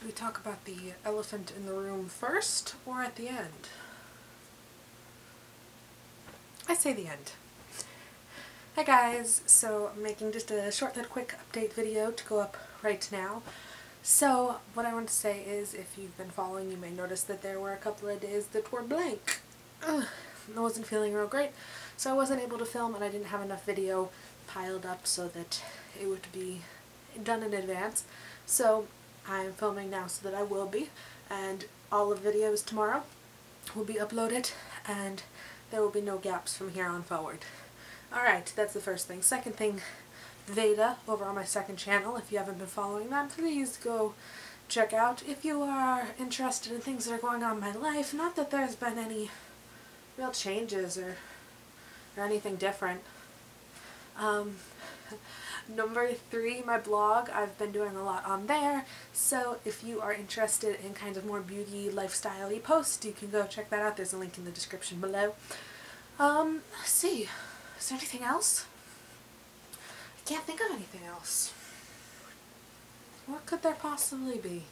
Should we talk about the elephant in the room first or at the end? I say the end. Hi guys, so I'm making just a short and quick update video to go up right now. So what I want to say is if you've been following you may notice that there were a couple of days that were blank. Ugh, I wasn't feeling real great so I wasn't able to film and I didn't have enough video piled up so that it would be done in advance. So I'm filming now so that I will be and all the videos tomorrow will be uploaded and there will be no gaps from here on forward. Alright, that's the first thing. Second thing, Veda over on my second channel. If you haven't been following that, please go check out. If you are interested in things that are going on in my life, not that there's been any real changes or, or anything different. Um, Number three, my blog. I've been doing a lot on there, so if you are interested in kind of more beauty, lifestyle-y posts, you can go check that out. There's a link in the description below. Um, let's see. Is there anything else? I can't think of anything else. What could there possibly be?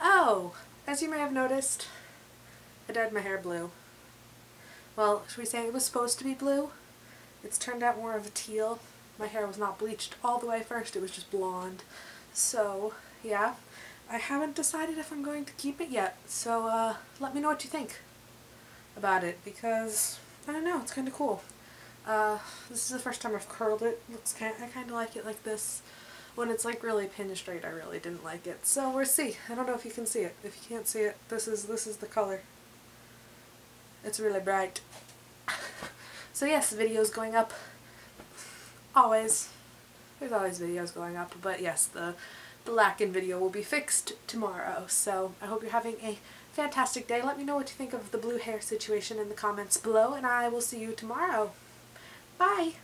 Oh, as you may have noticed, I dyed my hair blue. Well, should we say it was supposed to be blue? It's turned out more of a teal my hair was not bleached all the way first, it was just blonde. So, yeah. I haven't decided if I'm going to keep it yet, so uh, let me know what you think about it, because, I don't know, it's kind of cool. Uh, this is the first time I've curled it. Looks kind I kind of like it like this. When it's like really pin straight, I really didn't like it. So we'll see. I don't know if you can see it. If you can't see it, this is this is the color. It's really bright. So yes, videos going up always. There's always videos going up, but yes, the, the lack in video will be fixed tomorrow. So I hope you're having a fantastic day. Let me know what you think of the blue hair situation in the comments below, and I will see you tomorrow. Bye!